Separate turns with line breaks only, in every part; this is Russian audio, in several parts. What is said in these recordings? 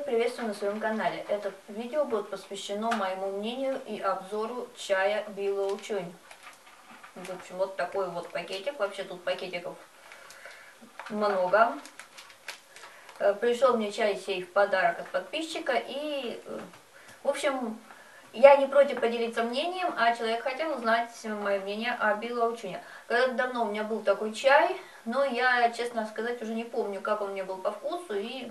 Всех приветствую на своем канале. Это видео будет посвящено моему мнению и обзору чая Билла Учунь. В общем, вот такой вот пакетик. Вообще тут пакетиков много. Э, пришел мне чай сей в подарок от подписчика. И, э, в общем, я не против поделиться мнением, а человек хотел узнать мое мнение о Билла Учуне. Когда-то давно у меня был такой чай, но я, честно сказать, уже не помню, как он мне был по вкусу. И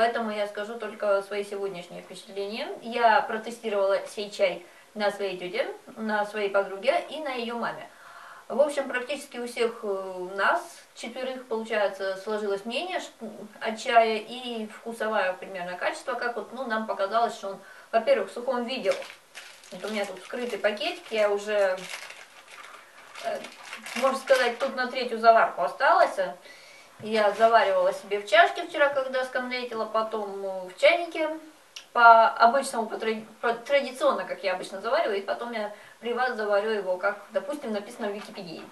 Поэтому я скажу только свои сегодняшние впечатления. Я протестировала сей чай на своей тете, на своей подруге и на ее маме. В общем, практически у всех э, нас, четверых, получается, сложилось мнение от чая и вкусовое примерно качество, как вот, ну, нам показалось, что он, во-первых, в сухом виде, вот у меня тут скрытый пакетик, я уже, э, можно сказать, тут на третью заварку осталось, я заваривала себе в чашке вчера, когда скомлетила, потом э, в чайнике по обычному, по, по, традиционно, как я обычно завариваю, и потом я при вас заварю его, как, допустим, написано в Википедии,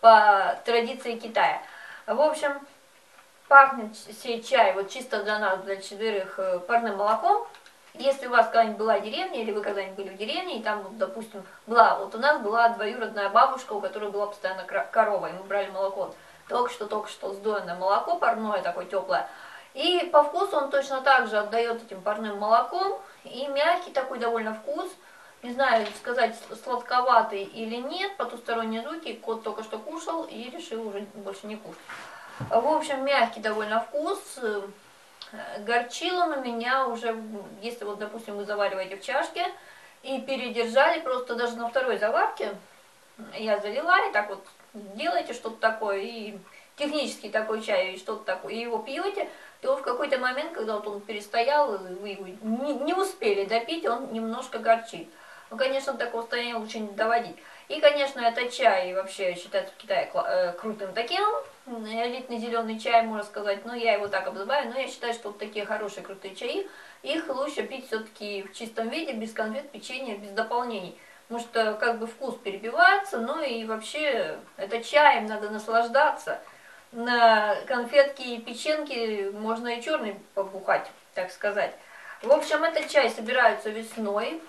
по традиции Китая. В общем, пахнет сей чай, вот чисто для нас, для четверых, э, парным молоком. Если у вас когда-нибудь была деревня, или вы когда-нибудь были в деревне, и там, вот, допустим, была, вот у нас была двоюродная бабушка, у которой была постоянно корова, и мы брали молоко только что, только что сдоенное молоко парное, такое теплое. И по вкусу он точно так же отдает этим парным молоком. И мягкий такой довольно вкус. Не знаю, сказать, сладковатый или нет, потусторонние звуки. Кот только что кушал и решил уже больше не кушать. В общем, мягкий довольно вкус. Горчило на меня уже, если вот, допустим, вы завариваете в чашке, и передержали просто даже на второй заварке, я залила и так вот делаете что-то такое, и технический такой чай, и что-то такое, и его пьете, то в какой-то момент, когда вот он перестоял, вы его не, не успели допить, он немножко горчит. Ну, конечно, такого состояния лучше не доводить. И, конечно, это чай вообще считается в Китае э, крутым таким, элитный зеленый чай, можно сказать, но я его так обзываю, но я считаю, что вот такие хорошие крутые чаи, их лучше пить все-таки в чистом виде, без конфет, печенья, без дополнений потому что как бы вкус перебивается, ну и вообще это чаем надо наслаждаться. На конфетки и печеньки можно и черный побухать, так сказать. В общем, этот чай собирается весной,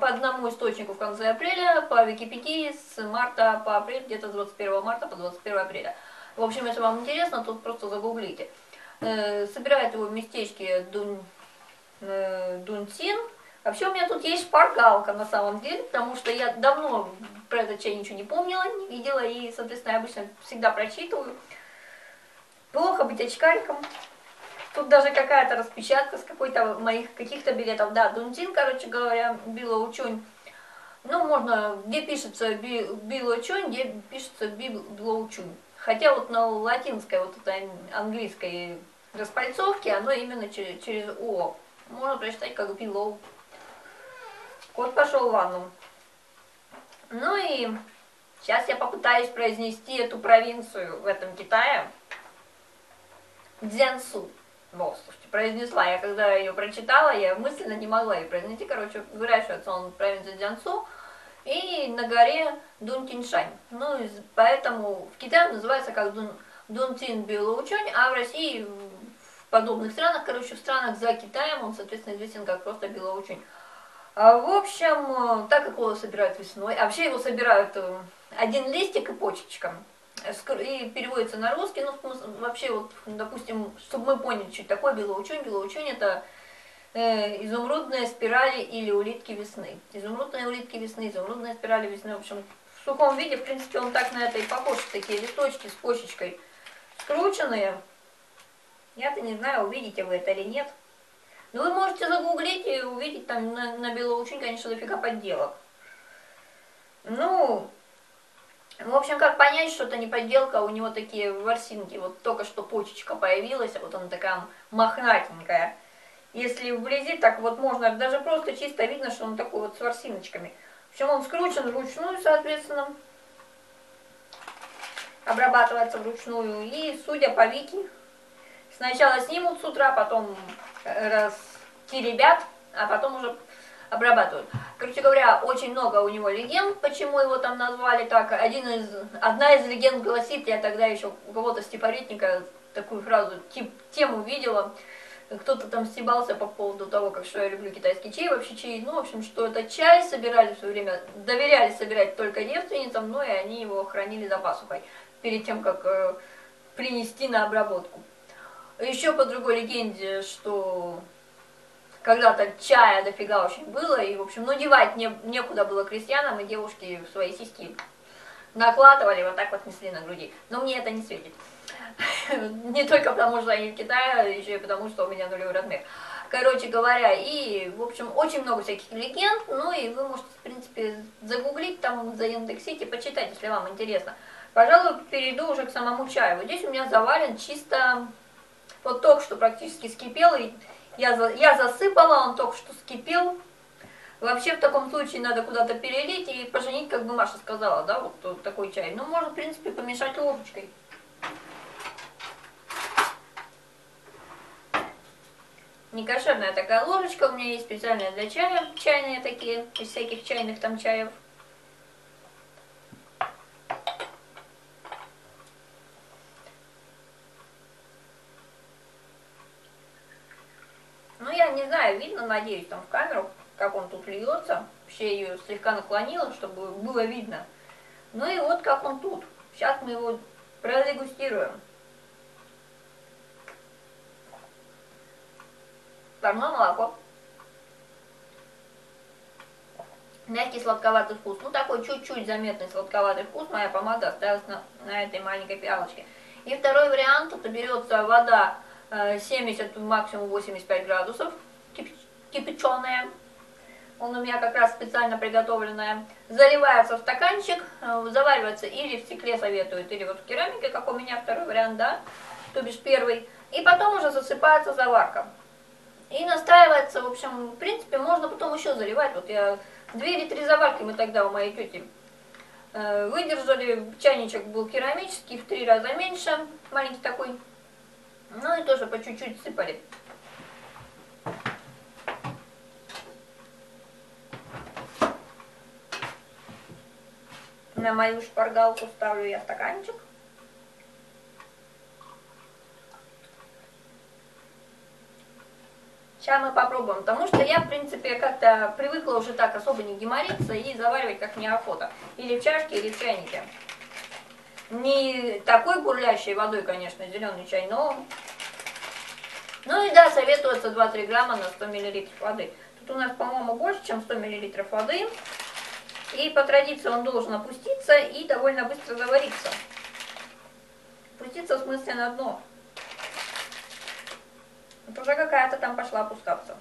по одному источнику в конце апреля, по Википедии с марта по апрель, где-то с 21 марта по 21 апреля. В общем, если вам интересно, тут просто загуглите. Э, собирают его в местечке Дун, э, Дунцин, Вообще у меня тут есть шпаргалка на самом деле, потому что я давно про этот чай ничего не помнила, не видела, и, соответственно, я обычно всегда прочитываю. Плохо быть очкариком. Тут даже какая-то распечатка с какой-то моих каких-то билетов. Да, Дунтин, короче говоря, Било Учунь. Ну, можно, где пишется Било Учунь, где пишется Било Учунь. Хотя вот на латинской, вот этой английской распальцовке, оно именно через, через О. Можно прочитать как Било Кот пошел в ванну. Ну и сейчас я попытаюсь произнести эту провинцию в этом Китае. Дзянсу. Вот, слушайте, произнесла. Я когда ее прочитала, я мысленно не могла ее произнести. Короче, выращивается он в провинции Дзянсу и на горе Дунтиншань. Ну, поэтому в Китае называется как Дун, Дунтин Билоучунь, а в России в подобных странах, короче, в странах за Китаем он, соответственно, известен как просто Билоучунь. А, в общем, э, так как его собирают весной, а вообще его собирают э, один листик и почечка, и переводится на русский, ну, вообще, вот, допустим, чтобы мы поняли, что такое белоучень, белоучень это э, изумрудные спирали или улитки весны. Изумрудные улитки весны, изумрудные спирали весны, в общем, в сухом виде, в принципе, он так на это и похож, такие листочки с почечкой скрученные. Я-то не знаю, увидите вы это или нет. Ну, вы можете загуглить и увидеть там на, на Белоучень, конечно, дофига подделок. Ну, в общем, как понять, что это не подделка, а у него такие ворсинки, вот только что почечка появилась, а вот она такая мохнатенькая. Если вблизи, так вот можно, даже просто чисто видно, что он такой вот с ворсиночками. Причем он скручен вручную, соответственно, обрабатывается вручную. И, судя по Вики, сначала снимут с утра, потом растеребят, а потом уже обрабатывают. Короче говоря, очень много у него легенд, почему его там назвали так. Один из, одна из легенд гласит, я тогда еще у кого-то степоретника такую фразу, тип, тему видела, кто-то там стебался по поводу того, как что я люблю китайский чай, вообще чай, ну, в общем, что это чай собирали в свое время, доверяли собирать только девственницам, но и они его хранили за пасухой перед тем, как э, принести на обработку. Еще по другой легенде, что когда-то чая дофига очень было, и, в общем, ну, девать не, некуда было крестьянам, и девушки свои сиськи накладывали, вот так вот несли на груди. Но мне это не светит. Не только потому, что они в Китае, еще и потому, что у меня нулевой размер. Короче говоря, и, в общем, очень много всяких легенд, ну и вы можете, в принципе, загуглить там за Яндекс.Сити, почитать, если вам интересно. Пожалуй, перейду уже к самому чаю. Вот здесь у меня завален чисто вот только что практически скипел, и я, я засыпала, он только что скипел. Вообще в таком случае надо куда-то перелить и поженить, как бы Маша сказала, да, вот, такой чай. Ну, можно, в принципе, помешать ложечкой. Некошерная такая ложечка, у меня есть специальная для чая, чайные такие, из всяких чайных там чаев. Ну, я не знаю, видно, надеюсь, там в камеру, как он тут льется. Вообще ее слегка наклонила, чтобы было видно. Ну и вот как он тут. Сейчас мы его продегустируем. парное молоко. Мягкий сладковатый вкус. Ну, такой чуть-чуть заметный сладковатый вкус. Моя помада осталась на, на этой маленькой пиалочке. И второй вариант, это берется вода 70, э, максимум 85 градусов, кипяченая. Он у меня как раз специально приготовленная. Заливается в стаканчик, э, заваривается или в стекле советуют, или вот в керамике, как у меня второй вариант, да, то бишь первый. И потом уже засыпается заварка. И настаивается, в общем, в принципе, можно потом еще заливать. Вот я две или три заварки мы тогда у моей тети э, выдержали. Чайничек был керамический, в три раза меньше, маленький такой. Ну и тоже по чуть-чуть сыпали. На мою шпаргалку ставлю я стаканчик. Сейчас мы попробуем, потому что я, в принципе, как-то привыкла уже так особо не гемориться и заваривать как неохота. Или в чашке, или в чайнике. Не такой бурлящей водой, конечно, зеленый чай, но... Ну и да, советуется 2-3 грамма на 100 мл воды. Тут у нас, по-моему, больше, чем 100 мл воды. И по традиции он должен опуститься и довольно быстро завариться. Опуститься в смысле на дно. Это уже какая-то там пошла опускаться.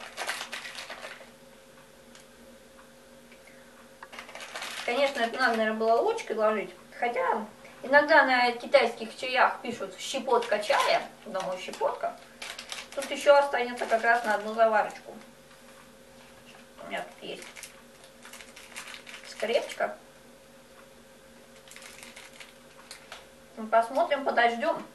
Конечно, это надо, наверное, было ложкой ложить. Хотя иногда на китайских чаях пишут щепотка чая. Думаю, щепотка. Тут еще останется как раз на одну заварочку. У меня тут есть скрепочка. Мы посмотрим, подождем.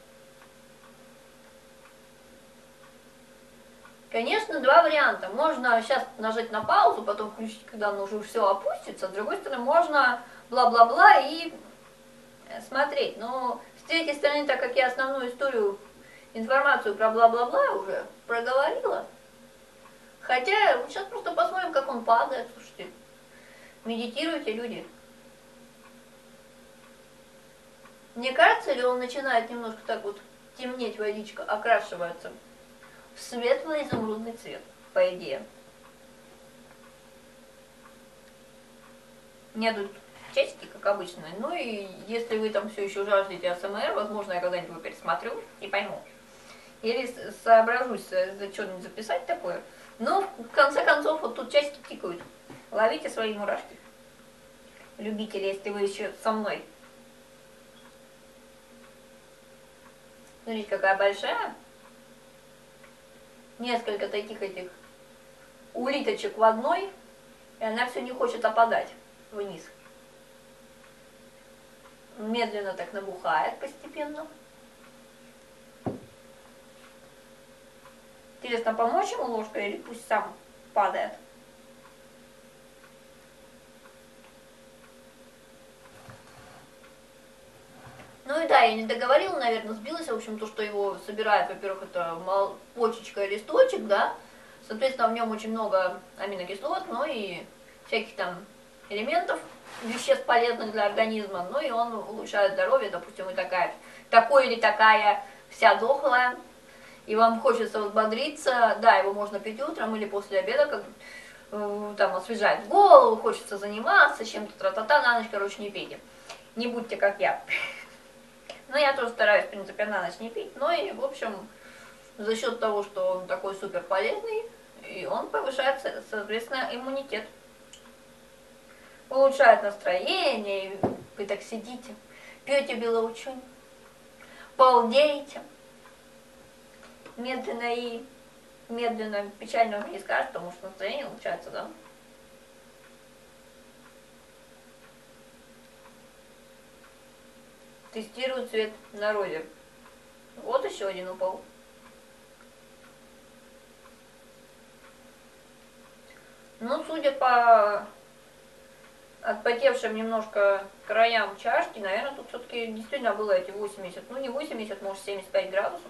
Конечно, два варианта. Можно сейчас нажать на паузу, потом включить, когда оно уже все опустится. С другой стороны, можно бла-бла-бла и э, смотреть. Но с третьей стороны, так как я основную историю, информацию про бла-бла-бла уже проговорила, хотя сейчас просто посмотрим, как он падает. Слушайте, медитируйте, люди. Мне кажется, ли он начинает немножко так вот темнеть водичка, окрашивается? светлый изумрудный цвет, по идее. Нет тут часики, как обычно. Ну и если вы там все еще жаждете АСМР, возможно, я когда-нибудь его пересмотрю и пойму. Или соображусь за что-нибудь записать такое. Но в конце концов, вот тут часики тикают. Ловите свои мурашки. Любители, если вы еще со мной. Смотрите, какая большая несколько таких этих улиточек в одной, и она все не хочет опадать вниз. Медленно так набухает постепенно. Интересно, помочь ему ложкой или пусть сам падает? Да, я не договорила, наверное, сбилась. В общем, то, что его собирает, во-первых, это почечка и листочек, да. Соответственно, в нем очень много аминокислот, ну и всяких там элементов, веществ полезных для организма. Ну и он улучшает здоровье, допустим, и такая, такой или такая вся дохлая, и вам хочется взбодриться, да, его можно пить утром или после обеда, как э, там освежать голову, хочется заниматься чем-то, тра-та-та, на ночь, короче, не пейте. Не будьте как я. Ну, я тоже стараюсь, в принципе, на ночь не пить. Но и, в общем, за счет того, что он такой супер полезный, и он повышает, соответственно, иммунитет. Улучшает настроение, вы так сидите, пьете белоучунь, полдеете медленно и медленно, печально не скажешь, потому что настроение улучшается, да? Тестирую цвет на розе. Вот еще один упал. Ну, судя по отпотевшим немножко краям чашки, наверное, тут все-таки действительно было эти 80, ну не 80, может 75 градусов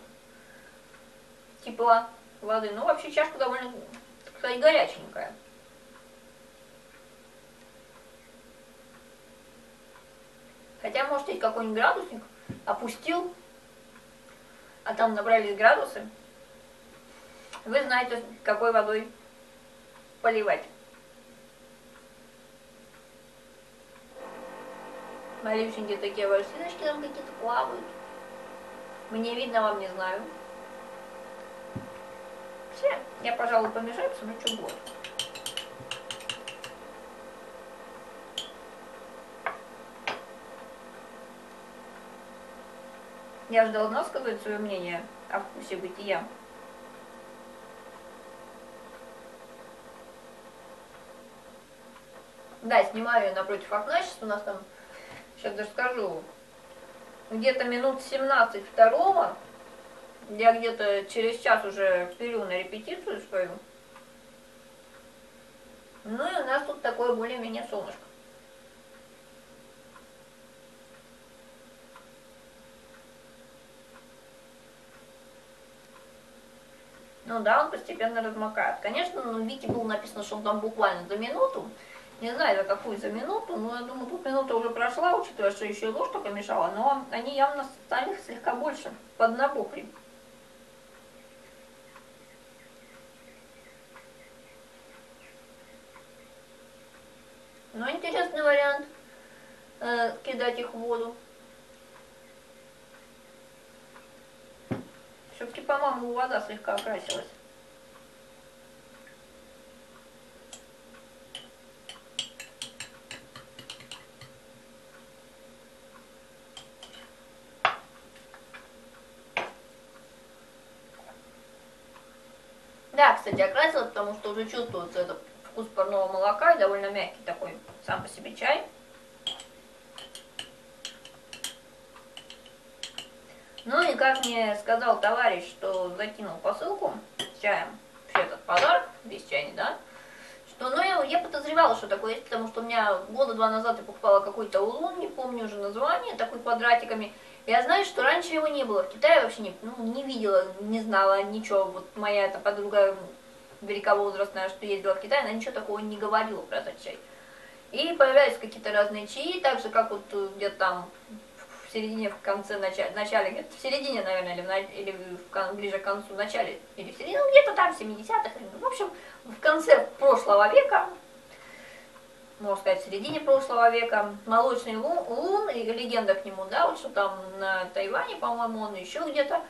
тепла воды. Ну, вообще чашка довольно, кстати, горяченькая. Хотя, может, есть какой-нибудь градусник, опустил, а там набрались градусы. Вы знаете, какой водой поливать. Малюсенькие такие ворсиночки там какие-то плавают. Мне видно, вам не знаю. Все, я, пожалуй, помешаю, посмотрю, что будет. Я же должна сказать свое мнение о вкусе бытия. Да, снимаю напротив окна, сейчас у нас там, сейчас даже скажу, где-то минут 17 второго я где-то через час уже вперю на репетицию свою. Ну и у нас тут такое более-менее солнышко. Ну да, он постепенно размокает. Конечно, на Вики было написано, что он там буквально за минуту. Не знаю, за какую за минуту, но я думаю, тут минута уже прошла, учитывая, что еще и ложь только мешала, но они явно стали слегка больше поднабухли. Ну, интересный вариант э, кидать их в воду. Все-таки, по-моему, вода слегка окрасилась. Да, кстати, окрасила, потому что уже чувствуется этот вкус парного молока и довольно мягкий такой сам по себе чай. Ну и как мне сказал товарищ, что закинул посылку с чаем, все этот подарок, без чайный, да, что, ну, я, я подозревала, что такое есть, потому что у меня года два назад я покупала какой-то улун, не помню уже название, такой квадратиками. Я знаю, что раньше его не было, в Китае вообще не, ну, не видела, не знала ничего. Вот моя эта подруга великовозрастная, что ездила в Китай, она ничего такого не говорила про этот чай. И появляются какие-то разные чаи, так же, как вот э, где-то там середине, в конце, начале, начале где-то в середине, наверное, или, в, или в, ближе к концу, в начале, или в середине, ну, где-то там, в 70-х, в общем, в конце прошлого века, можно сказать, в середине прошлого века, молочный лун, лун и легенда к нему, да, вот что там на Тайване, по-моему, он еще где-то,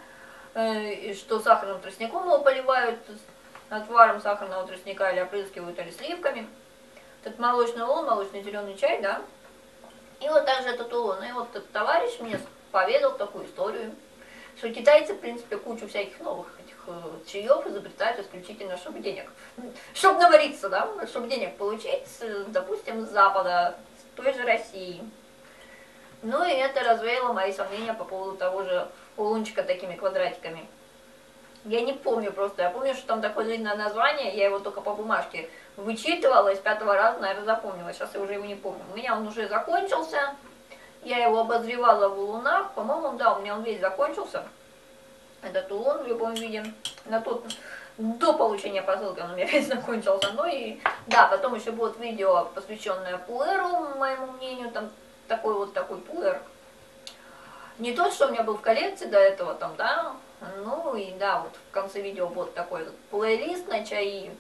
э, что сахарным тростником его поливают, отваром сахарного тростника или опрыскивают, или сливками. Этот молочный лун, молочный зеленый чай, да. И вот также этот улун. И вот товарищ мне поведал такую историю, что китайцы, в принципе, кучу всяких новых этих э, чаев изобретают исключительно, чтобы денег, чтобы навариться, да, чтобы денег получить, допустим, с Запада, с той же России. Ну и это развеяло мои сомнения по поводу того же улунчика такими квадратиками. Я не помню просто, я помню, что там такое длинное название, я его только по бумажке вычитывала, и пятого раза, наверное, запомнила. Сейчас я уже его не помню. У меня он уже закончился, Я его обозревала в лунах. По-моему, да, у меня он весь закончился. Этот улун в любом виде. На тот, до получения посылки он у меня весь закончился. Ну и да, потом еще будет видео, посвященное пуэру, моему мнению. Там такой вот такой пуэр. Не тот, что у меня был в коллекции до этого, там, да. Ну и да, вот в конце видео будет такой вот плейлист на чаи.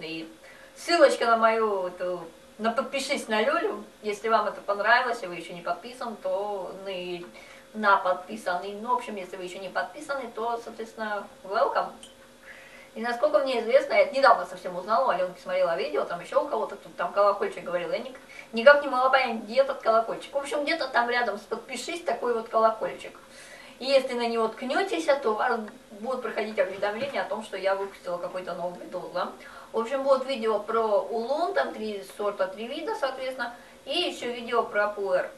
И ссылочка на мою эту но подпишись на Лёлю, если вам это понравилось, и вы еще не подписан, то на, на подписанный. Ну, в общем, если вы еще не подписаны, то, соответственно, welcome. И насколько мне известно, я недавно совсем узнала, у Аленки смотрела видео, там еще у кого-то тут там колокольчик говорил, я никак, никак не могла понять, где этот колокольчик. В общем, где-то там рядом с подпишись такой вот колокольчик. И если на него ткнетесь, то у вас будут проходить уведомления о том, что я выпустила какой-то новый да? В общем, будет видео про улун, там три сорта, три вида, соответственно, и еще видео про пуэр.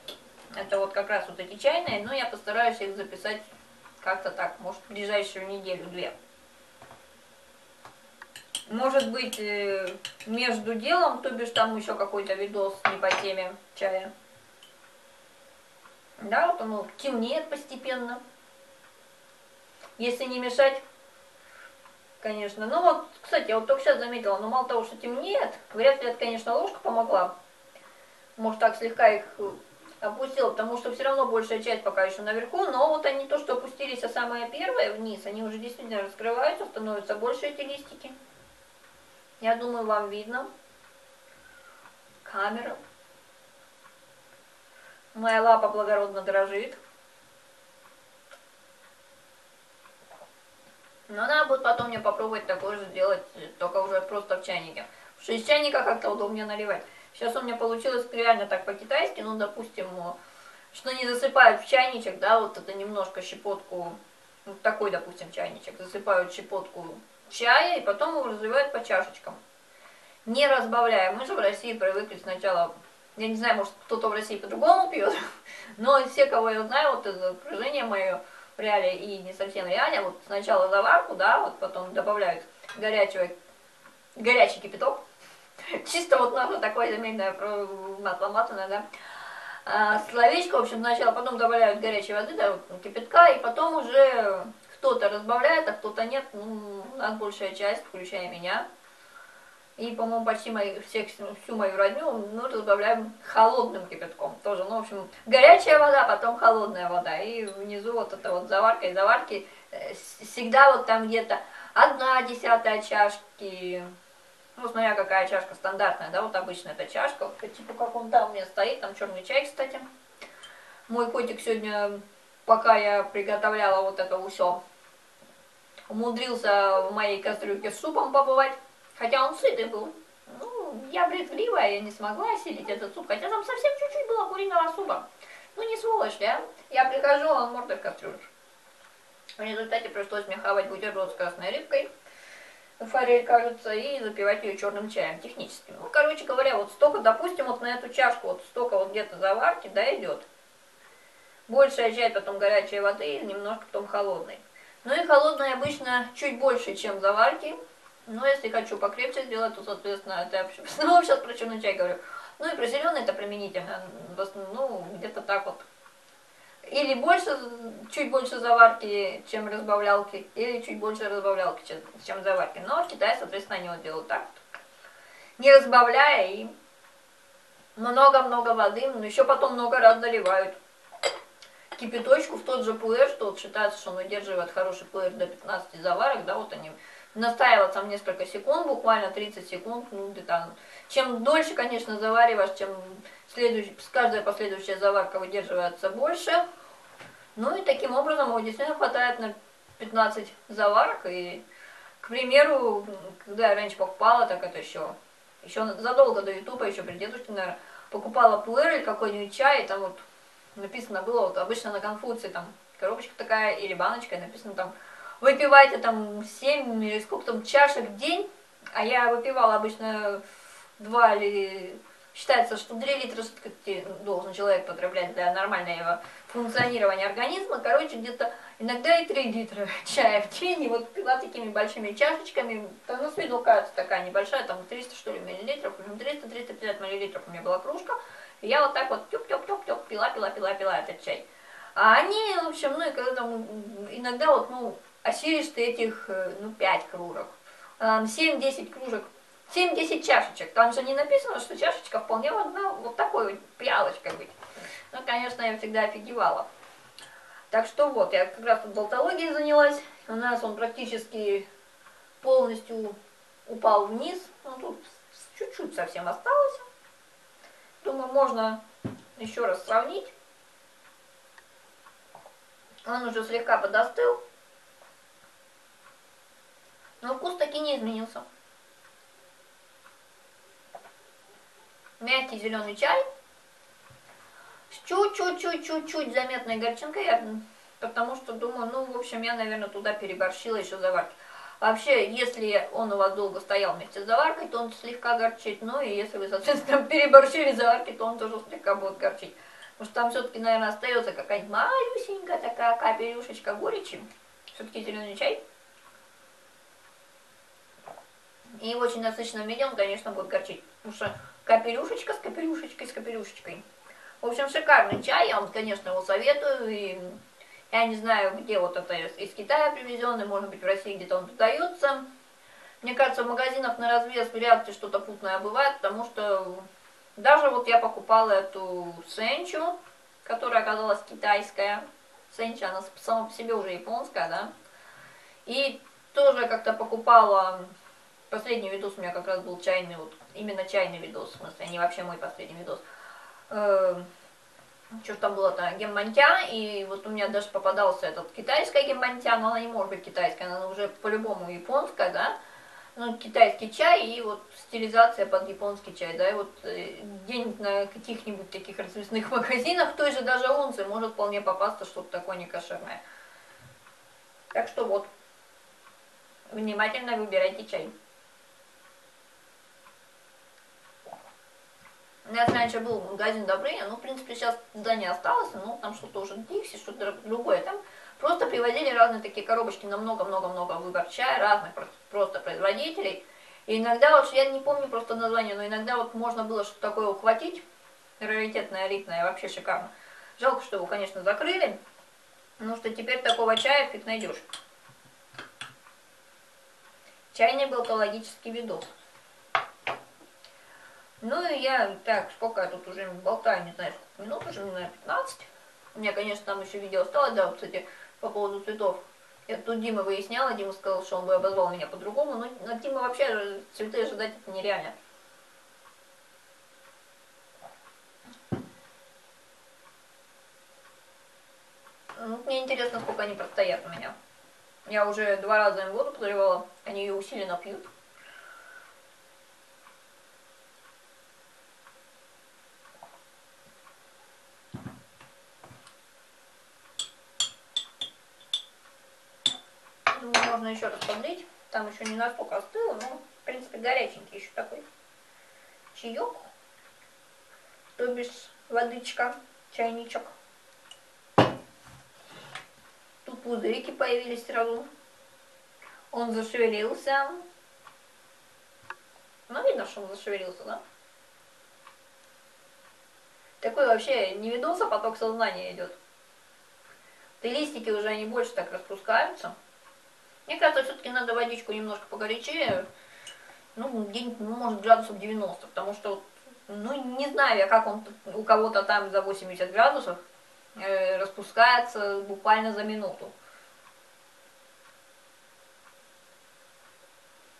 Это вот как раз вот эти чайные, но я постараюсь их записать как-то так, может, в ближайшую неделю-две. Может быть, э, между делом, то бишь там еще какой-то видос не по теме чая. Да, вот оно темнеет постепенно. Если не мешать конечно. Ну вот, кстати, я вот только сейчас заметила, но мало того, что темнеет, вряд ли это, конечно, ложка помогла. Может, так слегка их э, опустила, потому что все равно большая часть пока еще наверху, но вот они то, что опустились, а самое первое вниз, они уже действительно раскрываются, становятся больше эти листики. Я думаю, вам видно. Камера. Моя лапа благородно дрожит. Но надо будет потом мне попробовать такое же сделать, только уже просто в чайнике. Потому что из чайника как-то удобнее наливать. Сейчас у меня получилось реально так по-китайски, ну, допустим, что не засыпают в чайничек, да, вот это немножко щепотку, вот такой, допустим, чайничек, засыпают щепотку чая и потом его разливают по чашечкам. Не разбавляя. Мы же в России привыкли сначала, я не знаю, может кто-то в России по-другому пьет, но все, кого я знаю, вот из окружения мое, в реале и не совсем реале. Вот сначала заварку, да, вот потом добавляют горячего, горячий кипяток. Чисто вот наша такое заметное масло масляное, да. А, словечко, в общем, сначала, потом добавляют горячей воды, да, кипятка, и потом уже кто-то разбавляет, а кто-то нет. Ну, у нас большая часть, включая меня, и, по-моему, почти мои, всех, всю мою родню мы разбавляем холодным кипятком. Тоже, ну, в общем, горячая вода, потом холодная вода. И внизу вот эта вот заварка и заварки э, всегда вот там где-то одна десятая чашки, ну, смотря какая чашка стандартная, да, вот обычно эта чашка, типа как он там у меня стоит, там черный чай, кстати. Мой котик сегодня, пока я приготовляла вот это все, умудрился в моей кастрюльке с супом побывать. Хотя он сытый был. Ну, я брезгливая, я не смогла осилить этот суп. Хотя там совсем чуть-чуть было куриного супа. Ну, не сволочь, да? Я прихожу, он мордой в кастрюлю. В результате пришлось мне хавать бутерброд с красной рыбкой, форель, кажется, и запивать ее черным чаем, технически. Ну, короче говоря, вот столько, допустим, вот на эту чашку, вот столько вот где-то заварки, да, идет. Большая часть потом горячей воды, немножко потом холодной. Ну и холодной обычно чуть больше, чем заварки, ну, если хочу покрепче сделать, то, соответственно, это я ну, сейчас про черный чай говорю. Ну и про зеленый это применительно, ну, где-то так вот. Или больше, чуть больше заварки, чем разбавлялки, или чуть больше разбавлялки, чем, чем заварки. Но Китае, соответственно, они вот делают так. Не разбавляя и много-много воды, но еще потом много раз доливают кипяточку в тот же пуэр, что вот считается, что он удерживает хороший пуэр до 15 заварок, да, вот они настаивать там несколько секунд, буквально 30 секунд, ну где-то. Чем дольше, конечно, завариваешь, чем следующий, каждая последующая заварка выдерживается больше. Ну и таким образом его действительно хватает на 15 заварок. И, к примеру, когда я раньше покупала, так это еще, еще задолго до ютуба, еще при дедушке, наверное, покупала пуэр или какой-нибудь чай, и там вот написано было, вот обычно на конфуции, там коробочка такая или баночка, написано там выпивайте там 7 или сколько там чашек в день, а я выпивала обычно 2 или... Считается, что 3 литра должен человек потреблять для нормального функционирования организма. Короче, где-то иногда и 3 литра чая в день. И вот пила такими большими чашечками. Там, ну, с виду кажется такая небольшая, там 300 что ли миллилитров. 300-350 миллилитров у меня была кружка. Я вот так вот тюк-тюк-тюк-тюк пила, пила, пила, пила этот чай. А они, в общем, ну и когда там иногда вот, ну, осилишь ты этих, э, ну, 5 кружек, 7-10 кружек 7-10 чашечек. Там же не написано, что чашечка вполне одна вот такой вот пиалочкой быть. Ну, конечно, я всегда офигевала. Так что вот, я как раз тут болтологией занялась. У нас он практически полностью упал вниз. Ну, тут чуть-чуть совсем осталось. Думаю, можно еще раз сравнить. Он уже слегка подостыл. Но вкус таки не изменился. Мягкий зеленый чай с чуть-чуть-чуть-чуть-чуть заметной горчинкой, потому что думаю, ну, в общем, я, наверное, туда переборщила еще заварки. Вообще, если он у вас долго стоял вместе с заваркой, то он слегка горчит. Ну и если вы, соответственно, переборщили заварки, то он тоже слегка будет горчить. Потому что там все-таки, наверное, остается какая-нибудь малюсенькая такая капелюшечка горечи. Все-таки зеленый чай. И очень насыщенном виде он, конечно, будет горчить. Потому что капелюшечка с капелюшечкой с капелюшечкой. В общем, шикарный чай, я вам, конечно, его советую. И я не знаю, где вот это из Китая привезенный, может быть, в России где-то он продается. Мне кажется, в магазинах на развес вряд ли что-то путное бывает, потому что даже вот я покупала эту сенчу, которая оказалась китайская. Сенча, она сама по себе уже японская, да. И тоже как-то покупала Последний видос у меня как раз был чайный, вот именно чайный видос, в смысле, а не вообще мой последний видос. Э, что там было-то, геммантя, и вот у меня даже попадался этот китайская геммантя, но она не может быть китайская, она уже по-любому японская, да, ну, китайский чай и вот стилизация под японский чай, да, и вот э, где-нибудь на каких-нибудь таких развесных магазинах, той же даже унции может вполне попасться что-то такое некошерное. Так что вот, внимательно выбирайте чай. У нас раньше был магазин Добрыня, ну, в принципе, сейчас здание осталось, но там что-то уже Дикси, что-то другое. Там просто привозили разные такие коробочки на много-много-много выбор чая, разных просто производителей. И иногда, вот я не помню просто название, но иногда вот можно было что-то такое ухватить, раритетное, элитное, вообще шикарно. Жалко, что его, конечно, закрыли, потому что теперь такого чая фиг найдешь. Чайный болтологический видос. Ну и я, так, сколько я тут уже болтаю, не знаю, сколько минут, уже, наверное, 15. У меня, конечно, там еще видео осталось, да, вот, кстати, по поводу цветов. Я тут Дима выясняла, Дима сказал, что он бы обозвал меня по-другому, но от Димы вообще цветы ожидать это нереально. Ну, мне интересно, сколько они простоят у меня. Я уже два раза им воду подливала, они ее усиленно пьют. можно еще раз подлить. Там еще не настолько остыло, но, в принципе, горяченький еще такой чаек. То бишь водичка, чайничок. Тут пузырики появились сразу. Он зашевелился. Ну, видно, что он зашевелился, да? Такой вообще не видос, а поток сознания идет. И листики уже они больше так распускаются. Мне кажется, все-таки надо водичку немножко погорячее, ну, где-нибудь, ну, может, градусов 90, потому что, ну, не знаю я, как он у кого-то там за 80 градусов э, распускается буквально за минуту.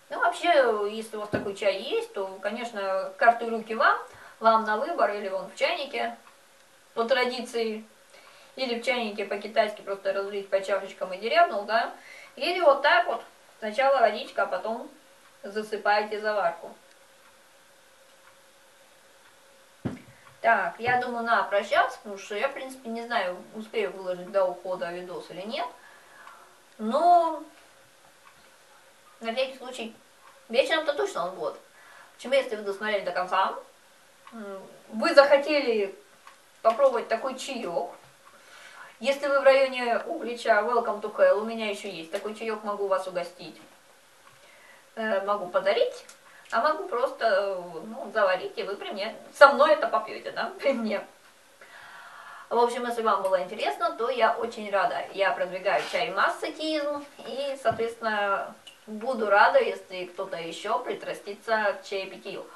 Ну, вообще, если у вас такой чай есть, то, конечно, карты руки вам, вам на выбор, или вон в чайнике, по традиции, или в чайнике по-китайски просто разлить по чашечкам и деревнул, да, или вот так вот, сначала водичка, а потом засыпаете заварку. Так, я думаю, на прощаться, потому что я, в принципе, не знаю, успею выложить до ухода видос или нет. Но, на всякий случай, вечером-то точно он будет. Почему, если вы досмотрели до конца, вы захотели попробовать такой чаек, если вы в районе Углича, welcome to hell, у меня еще есть такой чаек, могу вас угостить. Э, могу подарить. А могу просто ну, заварить, и вы при мне, со мной это попьете, да, при мне. В общем, если вам было интересно, то я очень рада. Я продвигаю чай массатизм и, соответственно, буду рада, если кто-то еще притрастится к чаепитию.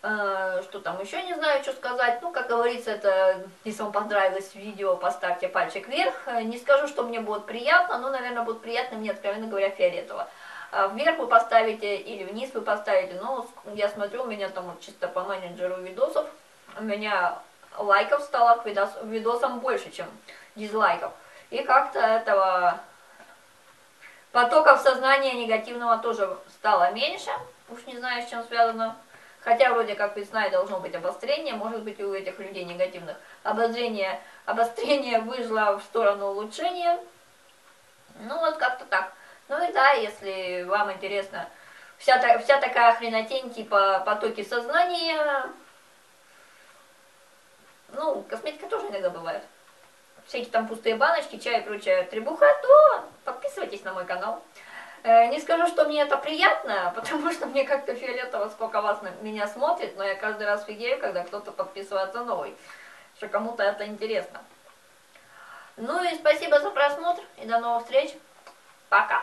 Э, что там еще не знаю, что сказать. Ну, как говорится, это, если вам понравилось видео, поставьте пальчик вверх. Не скажу, что мне будет приятно, но, наверное, будет приятно мне, откровенно говоря, фиолетово. А вверх вы поставите или вниз вы поставите. Но я смотрю, у меня там вот чисто по менеджеру видосов, у меня лайков стало к видос, видосам больше, чем дизлайков. И как-то этого потока в сознание негативного тоже стало меньше. Уж не знаю, с чем связано. Хотя вроде как весна и должно быть обострение, может быть у этих людей негативных. Обострение, обострение вышло в сторону улучшения. Ну вот как-то так. Ну и да, если вам интересно вся, вся такая хренотень типа потоки сознания, ну, косметика тоже иногда бывает. Всякие там пустые баночки, чай и прочая требуха, то подписывайтесь на мой канал. Э, не скажу, что мне это приятно, потому что мне как-то фиолетово, сколько вас на меня смотрит, но я каждый раз фигею, когда кто-то подписывается новый, что кому-то это интересно. Ну и спасибо за просмотр, и до новых встреч. Пока!